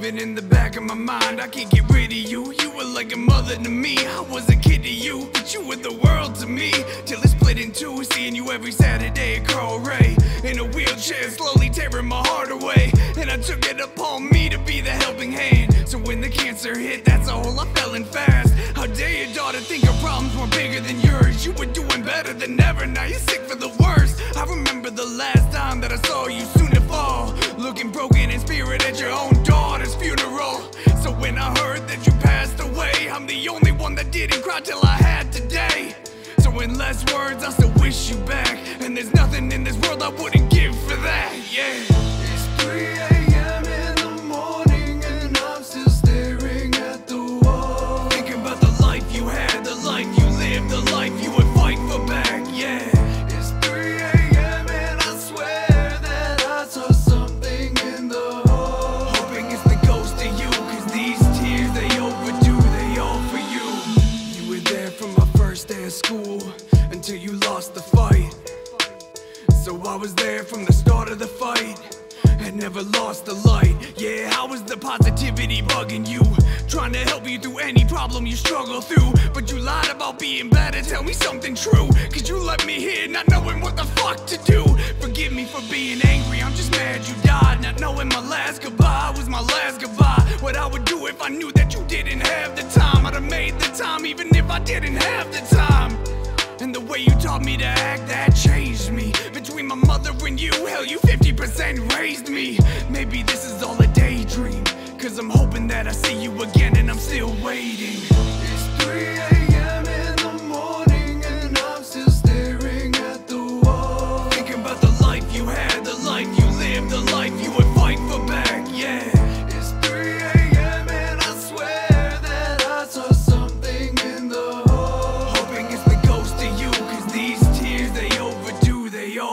something in the back of my mind. I can't get rid of you. You were like a mother to me. I was a kid to you, but you were the world to me. Till it split in two, seeing you every Saturday at Carl Ray. In a wheelchair, slowly tearing my heart away. And I took it upon me to be the helping hand. So when the cancer hit, that's all I fell in fast. How dare your daughter think her problems were bigger than yours? You were doing better than ever, now you're sick for the worst. I remember the last time that I saw you soon to fall. Looking broken in spirit I heard that you passed away, I'm the only one that didn't cry till I had today. So in less words, I still wish you back. And there's nothing in this world I wouldn't give for that, yeah. Lost the fight. So I was there from the start of the fight and never lost the light. Yeah, how was the positivity bugging you? Trying to help you through any problem you struggle through. But you lied about being better, tell me something true. Cause you left me here not knowing what the fuck to do. Forgive me for being angry, I'm just mad you died. Not knowing my last goodbye was my last goodbye. What I would do if I knew that you didn't have the time. I'd have made the time even if I didn't have the time. Way you taught me to act, that changed me. Between my mother and you, hell, you 50% raised me. Maybe this is all a daydream. Cause I'm hoping that I see you again and I'm still waiting. It's 3 a.m.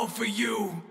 for you.